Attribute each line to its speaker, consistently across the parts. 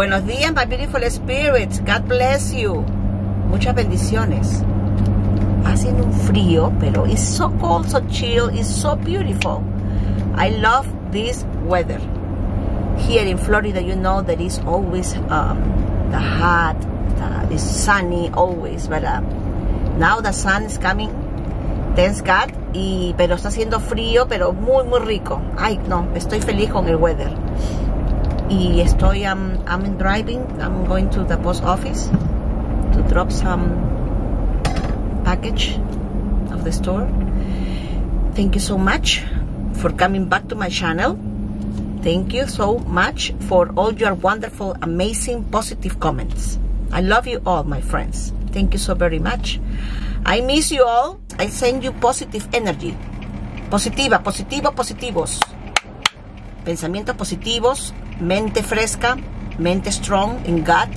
Speaker 1: Buenos días, my beautiful spirits. God bless you. Muchas bendiciones. Haciendo un frío, pero it's so cold, so chill, it's so beautiful. I love this weather. Here in Florida, you know that it's always um, the hot, the, it's sunny always, but uh, now the sun is coming. Thanks God. Y, pero está haciendo frío, pero muy, muy rico. Ay, no, estoy feliz con el weather. Y estoy, um, I'm driving, I'm going to the post office to drop some package of the store. Thank you so much for coming back to my channel. Thank you so much for all your wonderful, amazing, positive comments. I love you all, my friends. Thank you so very much. I miss you all. I send you positive energy. Positiva, positivo, positivos. Pensamientos positivos, mente fresca, mente strong in God,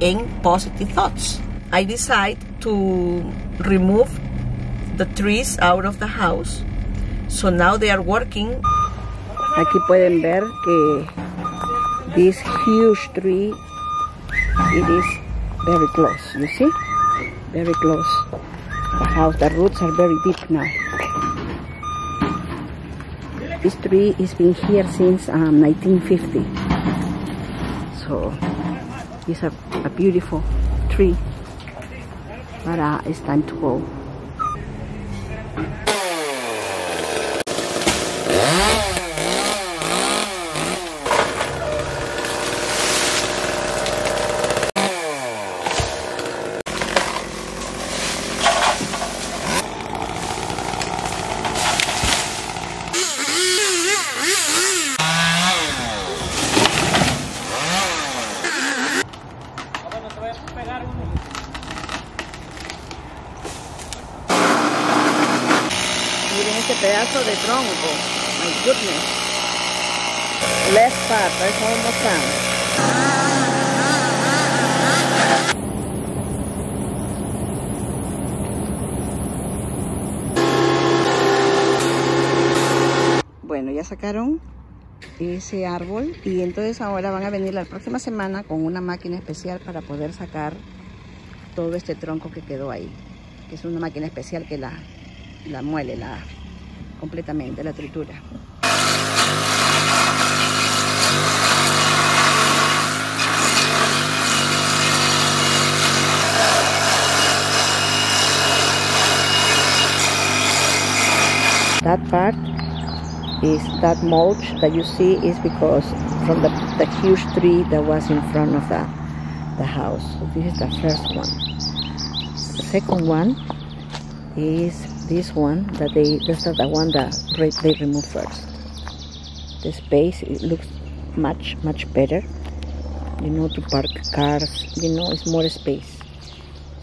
Speaker 1: and positive thoughts. I decide to remove the trees out of the house. So now they are working. Aquí pueden ver que this huge tree, it is very close, you see? Very close. The house, the roots are very deep now. This tree has been here since um, 1950. So it's a, a beautiful tree. But uh, it's time to go. Pedazo de tronco. My goodness. Left part, that's almost. Bueno, ya sacaron ese árbol y entonces ahora van a venir la próxima semana con una máquina especial para poder sacar todo este tronco que quedó ahí. Que es una máquina especial que la, la muele la, completamente, la tritura. That part is that mulch that you see is because from the, the huge tree that was in front of the, the house. So this is the first one. The second one is this one that they this is the one that they remove first. The space it looks much much better. You know to park cars. You know it's more space.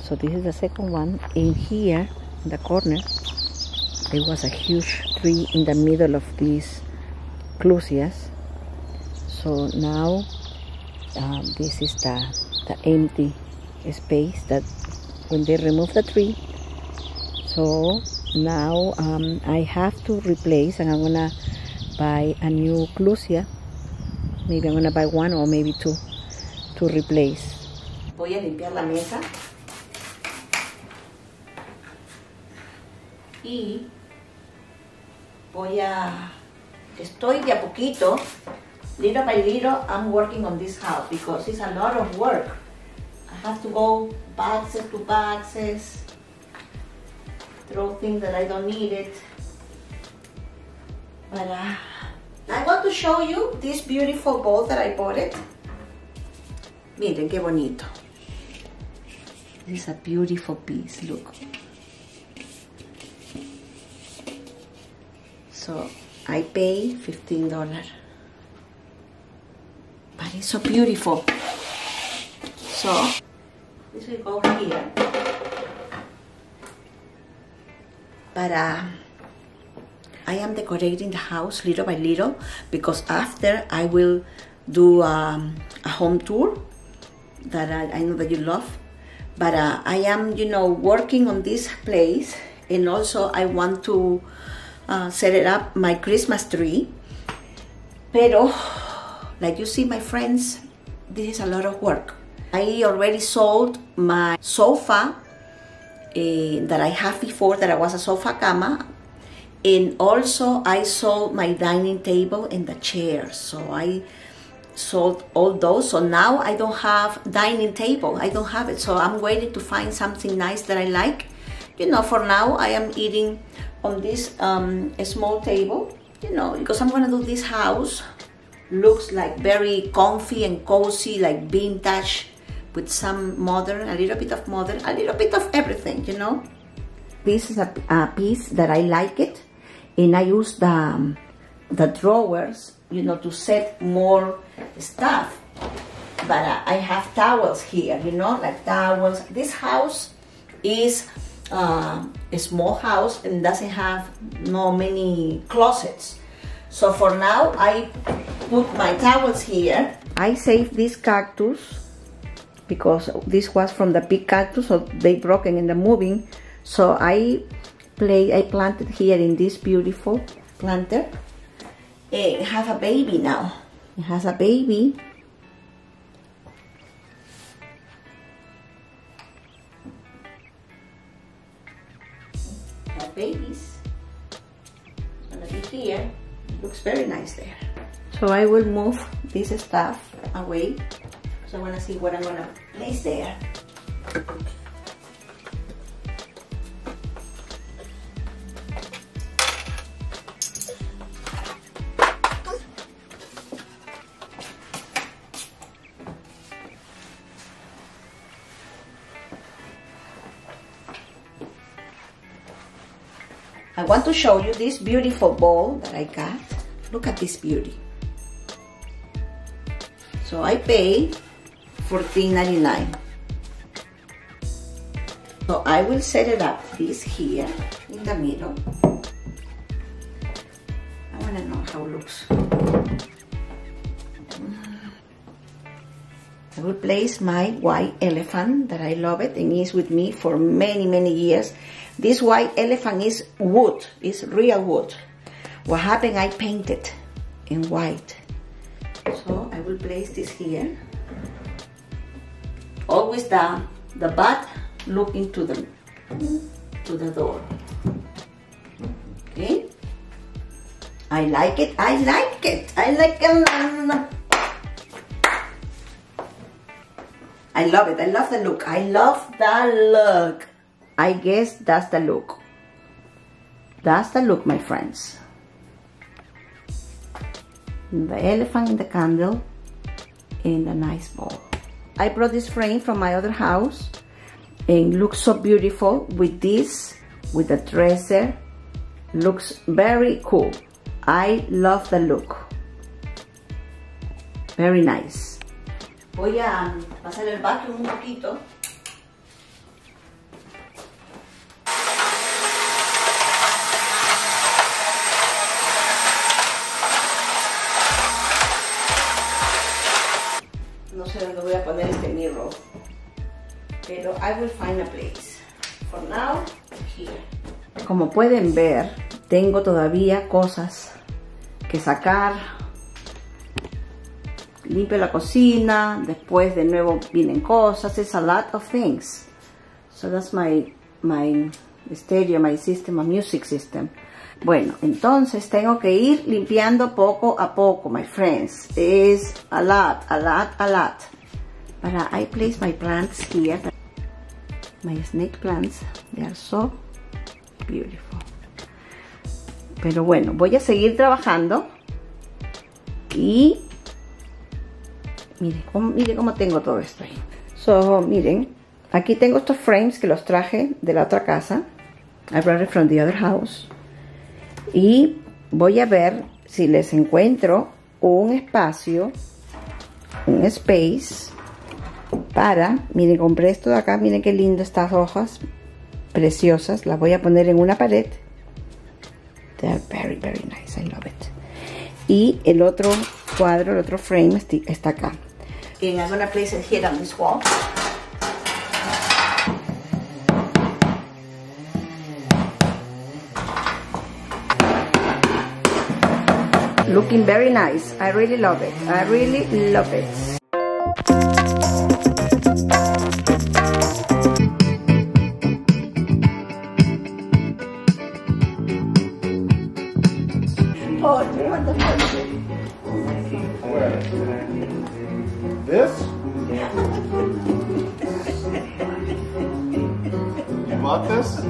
Speaker 1: So this is the second one. In here, in the corner, there was a huge tree in the middle of these clusias. So now um, this is the the empty space that when they remove the tree. So now um, I have to replace and I'm gonna buy a new clusia. Maybe I'm gonna buy one or maybe two to replace. Voy a limpiar la mesa. Y voy a estoy de a poquito little by little I'm working on this house because it's a lot of work. I have to go boxes to boxes throw things that I don't need it. But uh, I want to show you this beautiful bowl that I bought it. Miren qué bonito. This is a beautiful piece, look. So I pay $15. But it's so beautiful. So this will go here. But uh, I am decorating the house little by little because after I will do um, a home tour that I, I know that you love. But uh, I am, you know, working on this place and also I want to uh, set it up my Christmas tree. Pero, like you see, my friends, this is a lot of work. I already sold my sofa that I have before that I was a sofa cama and also I sold my dining table and the chairs so I sold all those. So now I don't have dining table. I don't have it. So I'm waiting to find something nice that I like. You know for now I am eating on this um, small table. You know because I'm gonna do this house. Looks like very comfy and cozy like vintage with some modern a little bit of modern a little bit of everything you know? This is a, a piece that I like it and I use the um, the drawers you know to set more stuff. But uh, I have towels here you know like towels. This house is uh, a small house and doesn't have no many closets. So for now I put my towels here. I save this cactus because this was from the big cactus so they broken in the moving. So I play I planted here in this beautiful planter. It has a baby now. It has a baby. Have babies. Gonna be here. Looks very nice there. So I will move this stuff away so I want to see what I'm gonna place there I want to show you this beautiful bowl that I got. Look at this beauty. So I paid $14.99. So I will set it up this here in the middle. I want to know how it looks. I will place my white elephant that I love it and is with me for many, many years. This white elephant is wood, it's real wood. What happened, I painted in white. So I will place this here. Always the, the butt looking to the, to the door. Okay? I like it, I like it, I like it. I love it. I love the look. I love the look. I guess that's the look. That's the look, my friends. The elephant in the candle in a nice bowl. I brought this frame from my other house and looks so beautiful with this, with the dresser. Looks very cool. I love the look. Very nice. Voy a pasar el vacuum un poquito. I will find a place. For now, here. Como pueden ver, tengo todavía cosas que sacar limpio la cocina, después de nuevo vienen cosas, it's a lot of things. So that's my, my stereo, my system, my music system. Bueno, entonces tengo que ir limpiando poco a poco, my friends. It's a lot, a lot, a lot. But I place my plants here. My snake plants, they are so beautiful. Pero bueno, voy a seguir trabajando y Miren cómo, mire cómo tengo todo esto ahí. So, miren, aquí tengo estos frames que los traje de la otra casa. I brought it from the other house. Y voy a ver si les encuentro un espacio, un space para, miren, compré esto de acá, miren qué lindo estas hojas preciosas. Las voy a poner en una pared. They're very, very nice. I love it. Y el otro cuadro, el otro frame está acá. And I'm gonna place it here on this wall. Looking very nice. I really love it. I really love it.
Speaker 2: This? you bought this?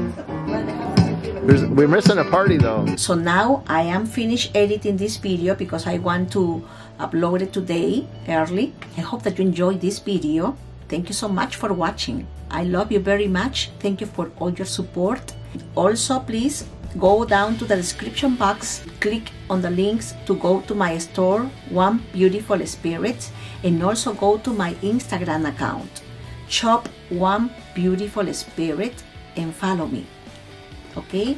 Speaker 2: We're missing a party though.
Speaker 1: So now I am finished editing this video because I want to upload it today early. I hope that you enjoyed this video. Thank you so much for watching. I love you very much. Thank you for all your support. Also, please go down to the description box, click on the links to go to my store, One Beautiful Spirit, and also go to my Instagram account, Shop One Beautiful Spirit, and follow me. Okay?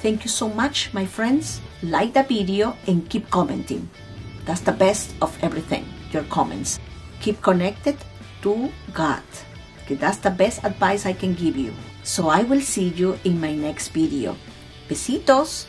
Speaker 1: Thank you so much, my friends. Like the video and keep commenting. That's the best of everything, your comments. Keep connected to God. Okay, that's the best advice I can give you. So I will see you in my next video. Besitos!